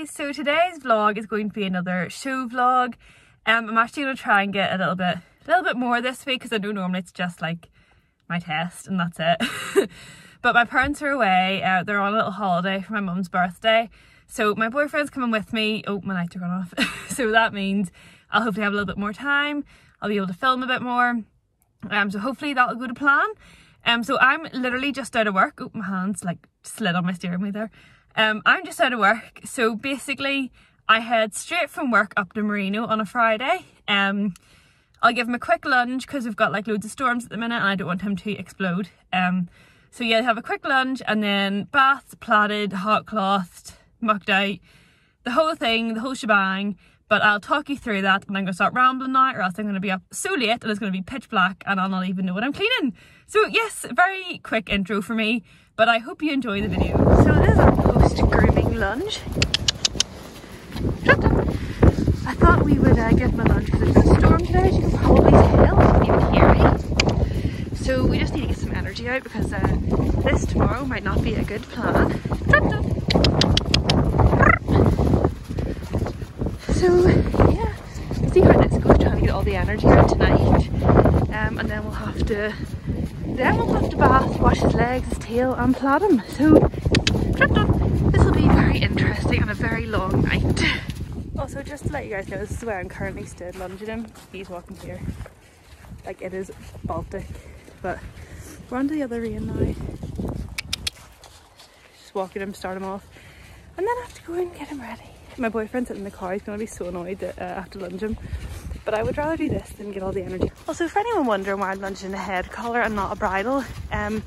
guys, so today's vlog is going to be another show vlog. Um, I'm actually going to try and get a little bit, a little bit more this week because I know normally it's just like my test and that's it. but my parents are away, uh, they're on a little holiday for my mum's birthday. So my boyfriend's coming with me. Oh, my lights are gone off. so that means I'll hopefully have a little bit more time. I'll be able to film a bit more. Um, so hopefully that'll go to plan. Um, so I'm literally just out of work. Oh, my hands like slid on my steering wheel there. Um, I'm just out of work. So basically I head straight from work up to Moreno on a Friday. Um, I'll give him a quick lunge because we've got like loads of storms at the minute and I don't want him to explode. Um, so yeah, have a quick lunge and then bathed, plaited, hot clothed, mucked out, the whole thing, the whole shebang. But I'll talk you through that and I'm going to start rambling now or else I'm going to be up so late and it's going to be pitch black and I'll not even know what I'm cleaning. So yes, very quick intro for me, but I hope you enjoy the video. So this post-grooming lunge. I thought we would uh, get my lunch because there's a storm today, you can probably tell, you can hear me. So we just need to get some energy out because uh, this tomorrow might not be a good plan. So yeah, see how this goes, trying to get all the energy out tonight. Um, and then we'll have to then we'll have to bath, wash his legs, his tail and plait him. So very interesting and a very long night. Also just to let you guys know, this is where I'm currently stood lunging him. He's walking here. Like it is Baltic. But we're on to the other rein now. Just walking him, start him off. And then I have to go and get him ready. My boyfriend's sitting in the car, he's gonna be so annoyed that uh, I have to lunge him but I would rather do this than get all the energy. Also, for anyone wondering why I'm lunging a head collar and not a bridle, um,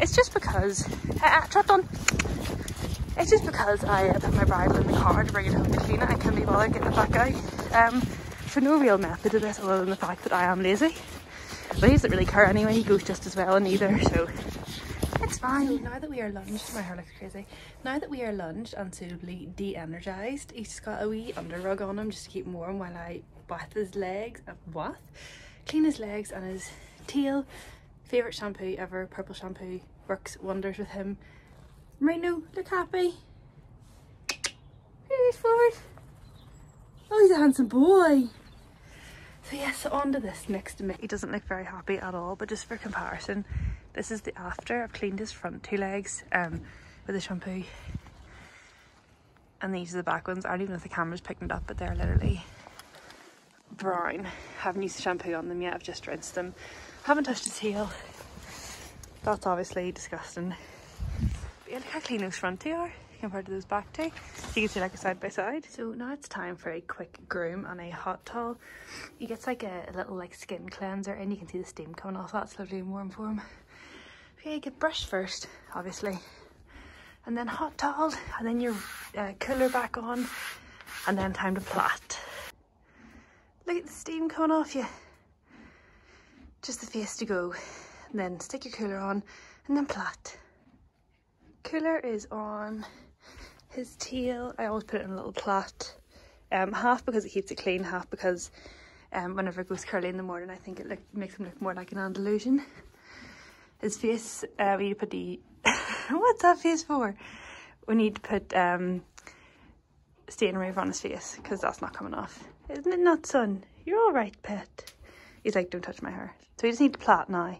it's just because, uh, uh, on. It's just because I put my bridle in the car to bring it home to clean it. I can't be bothered getting it back out. Um, for no real method of this other than the fact that I am lazy. But he doesn't really care anyway, he goes just as well in either, so it's fine. So now that we are lunged, my hair looks crazy. Now that we are lunged and suitably de-energized, he's got a wee under rug on him just to keep him warm while I bath his legs, uh, bath, clean his legs and his tail. Favourite shampoo ever, purple shampoo, works wonders with him. Reno, look happy. He's forward. Oh, he's a handsome boy. So yes, on to this next to me. He doesn't look very happy at all, but just for comparison, this is the after. I've cleaned his front two legs um, with the shampoo. And these are the back ones. I don't even know if the camera's picking it up, but they're literally brown. Haven't used the shampoo on them yet, I've just rinsed them. Haven't touched his heel. That's obviously disgusting. Look how clean those front two are compared to those back two. You can see like a side by side. So now it's time for a quick groom and a hot towel. He gets like a, a little like skin cleanser and you can see the steam coming off that's lovely and warm for him. But yeah, get brushed first, obviously. And then hot towel and then your uh, cooler back on and then time to plait. Look at the steam coming off you. Just the face to go. And then stick your cooler on and then plait. Cooler is on his tail. I always put it in a little plait. Um, half because it keeps it clean, half because um, whenever it goes curly in the morning, I think it look, makes him look more like an Andalusian. His face, uh, we need to put the... What's that face for? We need to put um, stain remover on his face because that's not coming off. Isn't it not, son? You're all right, pet. He's like, don't touch my hair. So we just need to plait now.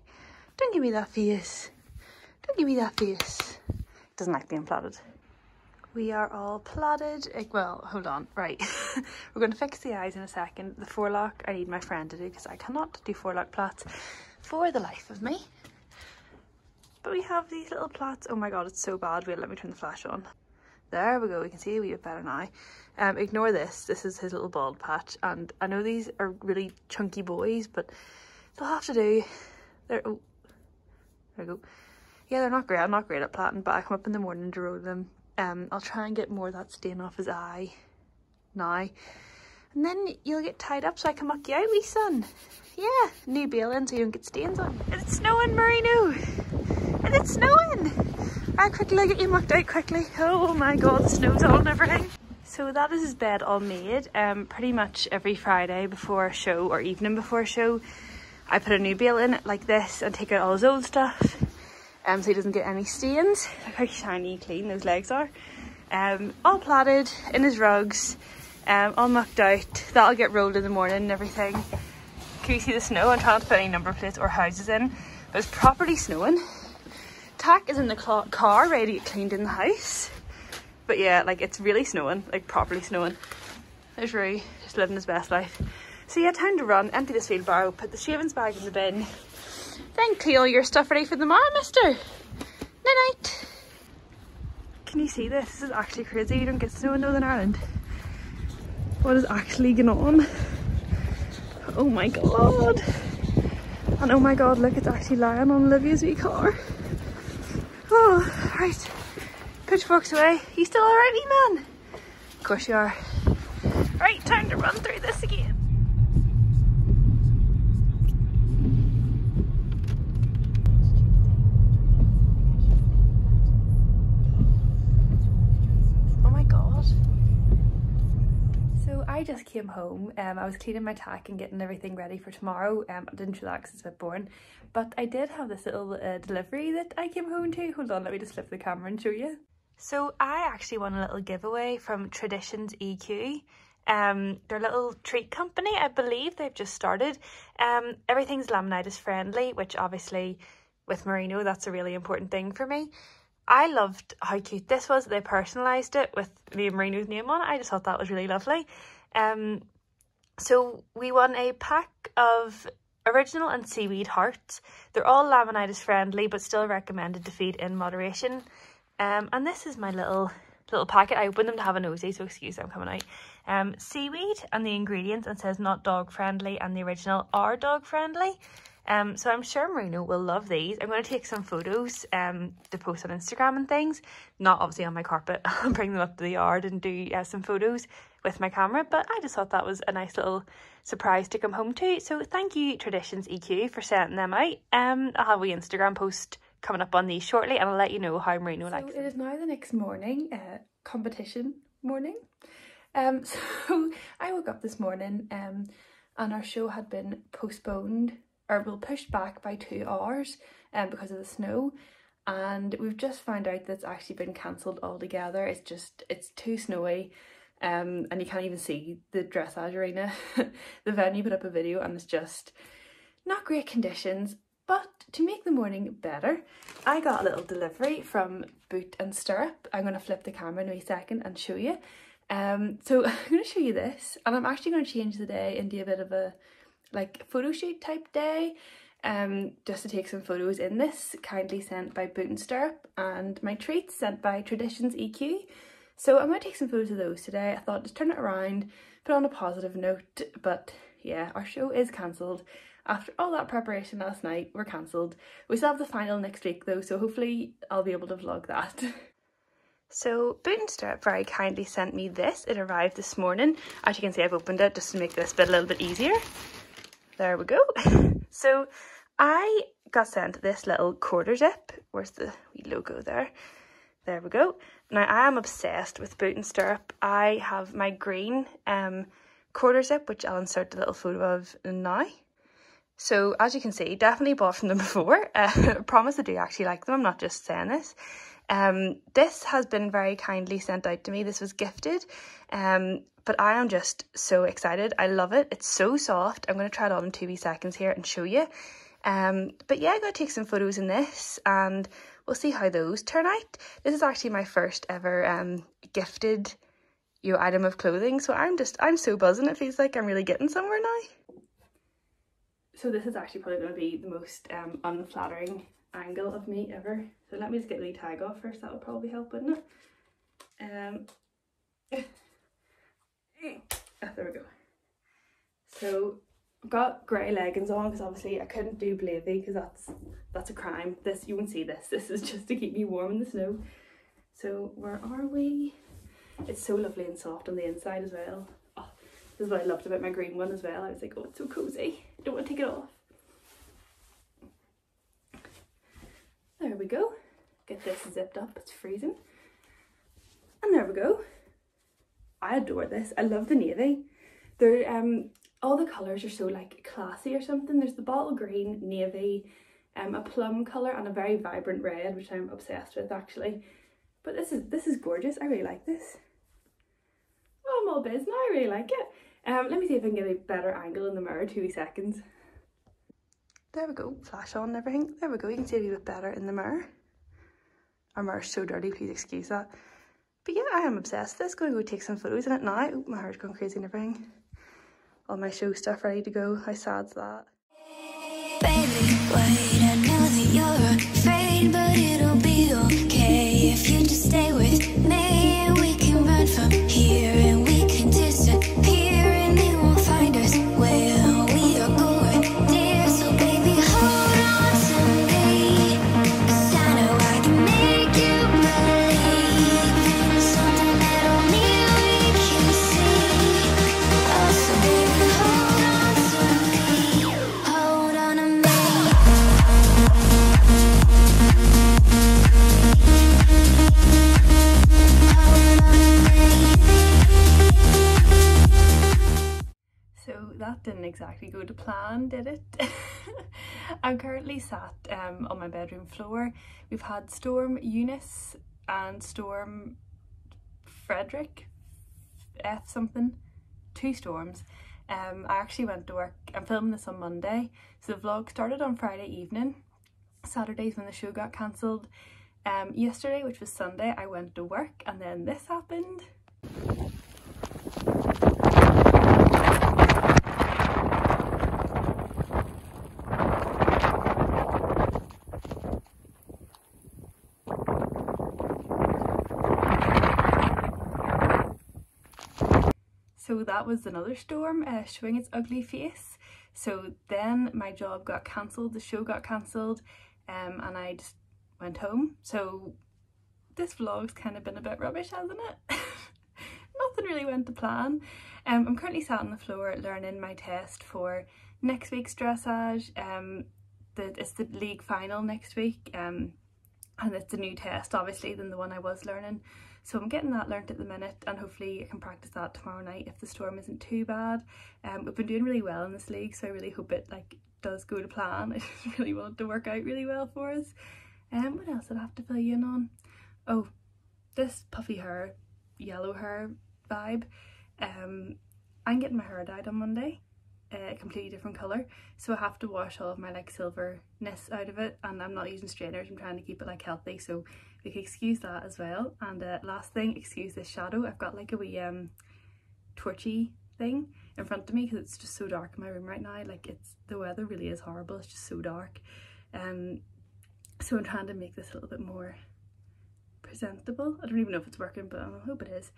Don't give me that face. Don't give me that face. Doesn't like being plaited. We are all plaited. Well, hold on. Right. We're going to fix the eyes in a second. The forelock, I need my friend to do because I cannot do forelock plaits for the life of me. But we have these little plaits. Oh my god, it's so bad. Wait, let me turn the flash on. There we go, we can see wee bit better now. Um, ignore this, this is his little bald patch, and I know these are really chunky boys, but they'll have to do. They're, oh, there we go. Yeah, they're not great, I'm not great at plaiting, but I come up in the morning to roll them. Um, I'll try and get more of that stain off his eye now. And then you'll get tied up so I can muck you out, wee son. Yeah, new baling so you don't get stains on. It's snowing, Moreno. And it's snowing. I quickly get you mucked out quickly. Oh my god, the snow's on everything. So that is his bed all made. Um, pretty much every Friday before a show or evening before a show, I put a new bale in it like this and take out all his old stuff um, so he doesn't get any stains. Look how shiny clean those legs are. um, all plaited in his rugs, um, all mucked out. That'll get rolled in the morning and everything. Can you see the snow? I'm trying to put any number plates or houses in, but it's properly snowing. Tack is in the car ready to get cleaned in the house. But yeah, like it's really snowing, like properly snowing. There's Rui, just living his best life. So yeah, time to run, empty this wheelbarrow, put the shavings bag in the bin, then all your stuff ready for the morrow, mister. Night night. Can you see this? This is actually crazy. You don't get snow in Northern Ireland. What is actually going on? Oh my god. And oh my god, look, it's actually lying on Olivia's wee car. Oh, right. Pitchforks away. You still alright, man? Of course you are. Right, time to run through this again. I just came home. Um, I was cleaning my tack and getting everything ready for tomorrow. Um, I didn't relax, it's a bit boring. But I did have this little uh, delivery that I came home to. Hold on, let me just flip the camera and show you. So I actually won a little giveaway from Traditions EQ. Um, their little treat company, I believe they've just started. Um, everything's laminitis friendly, which obviously with Moreno, that's a really important thing for me. I loved how cute this was. They personalised it with the Moreno's name on it. I just thought that was really lovely. Um, so we won a pack of original and seaweed hearts. They're all laminitis friendly, but still recommended to feed in moderation. Um, and this is my little little packet. I opened them to have a nosy, so excuse them coming out. Um, seaweed and the ingredients and says not dog friendly and the original are dog friendly. Um, so I'm sure Moreno will love these. I'm going to take some photos um, to post on Instagram and things. Not obviously on my carpet. I'll bring them up to the yard and do uh, some photos with my camera. But I just thought that was a nice little surprise to come home to. So thank you Traditions EQ for sending them out. Um, I'll have a Instagram post coming up on these shortly and I'll let you know how Moreno so likes it is now the next morning, uh, competition morning. Um, so I woke up this morning um, and our show had been postponed or well pushed back by two hours um, because of the snow. And we've just found out that it's actually been cancelled altogether. It's just it's too snowy um, and you can't even see the dressage arena. The venue put up a video and it's just not great conditions. But to make the morning better I got a little delivery from Boot and Stirrup. I'm going to flip the camera in a second and show you. Um, so I'm going to show you this and I'm actually going to change the day into a bit of a like photo shoot type day um, just to take some photos in this, kindly sent by Boot and Stirrup, and my treats sent by Traditions EQ. So I'm going to take some photos of those today. I thought just turn it around, put on a positive note, but yeah, our show is cancelled. After all that preparation last night, we're cancelled. We still have the final next week though, so hopefully I'll be able to vlog that. So Boot and Stirrup very kindly sent me this. It arrived this morning. As you can see, I've opened it just to make this bit a little bit easier. There we go. so I got sent this little quarter zip. Where's the wee logo there? There we go. Now I am obsessed with boot and stirrup. I have my green um, quarter zip, which I'll insert the little photo of now. So as you can see, definitely bought from them before. Uh, promise I do actually like them. I'm not just saying this. Um, this has been very kindly sent out to me. This was gifted. Um, but I am just so excited. I love it. It's so soft. I'm going to try it on in two seconds here and show you. Um, but yeah, I'm going to take some photos in this and we'll see how those turn out. This is actually my first ever um, gifted you know, item of clothing. So I'm just, I'm so buzzing. It feels like I'm really getting somewhere now. So this is actually probably going to be the most um, unflattering angle of me ever. So let me just get the tag off first. That would probably help, wouldn't it? Um, Oh, there we go. So I've got grey leggings on because obviously I couldn't do blavy because that's that's a crime. This you won't see this. This is just to keep me warm in the snow. So where are we? It's so lovely and soft on the inside as well. Oh, this is what I loved about my green one as well. I was like, oh, it's so cozy. I don't want to take it off. There we go. Get this zipped up. It's freezing. And there we go. I adore this. I love the navy. They're um all the colours are so like classy or something. There's the bottle green, navy, um, a plum colour and a very vibrant red, which I'm obsessed with actually. But this is this is gorgeous. I really like this. Oh, I'm all biz now. I really like it. Um, let me see if I can get a better angle in the mirror. Two seconds. There we go. Flash on and everything. There we go. You can see a wee bit better in the mirror. Our mirror's so dirty. Please excuse that. But yeah, I am obsessed Let's Gonna go take some photos in it now. Oh, my hair's going crazy and everything. All my show stuff ready to go. How sad's that? Baby, exactly go to plan, did it? I'm currently sat um, on my bedroom floor. We've had Storm Eunice and Storm Frederick, F something, two storms. Um, I actually went to work, I'm filming this on Monday, so the vlog started on Friday evening. Saturdays when the show got cancelled. Um, yesterday, which was Sunday, I went to work and then this happened. So that was another storm uh, showing its ugly face. So then my job got cancelled, the show got cancelled, um, and I just went home. So this vlog's kind of been a bit rubbish, hasn't it? Nothing really went to plan. Um, I'm currently sat on the floor learning my test for next week's dressage. Um, the, it's the league final next week. Um, and it's a new test obviously than the one I was learning. So I'm getting that learnt at the minute and hopefully I can practice that tomorrow night if the storm isn't too bad. Um, we've been doing really well in this league so I really hope it like does go to plan. I just really want it to work out really well for us. Um, what else did I have to fill you in on? Oh this puffy hair yellow hair vibe. Um, I'm getting my hair dyed on Monday a completely different colour. So I have to wash all of my like silverness out of it and I'm not using straighteners I'm trying to keep it like healthy so we can excuse that as well. And uh, last thing excuse this shadow I've got like a wee um torchy thing in front of me because it's just so dark in my room right now like it's the weather really is horrible it's just so dark. Um so I'm trying to make this a little bit more presentable. I don't even know if it's working, but I hope it is.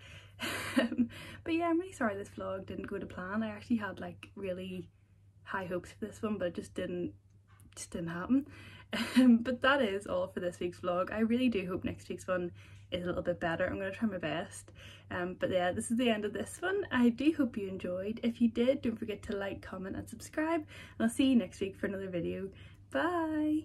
but yeah, I'm really sorry this vlog didn't go to plan. I actually had like really high hopes for this one, but it just didn't just didn't happen. Um, but that is all for this week's vlog. I really do hope next week's one is a little bit better. I'm going to try my best. Um, but yeah, this is the end of this one. I do hope you enjoyed. If you did, don't forget to like, comment and subscribe. And I'll see you next week for another video. Bye!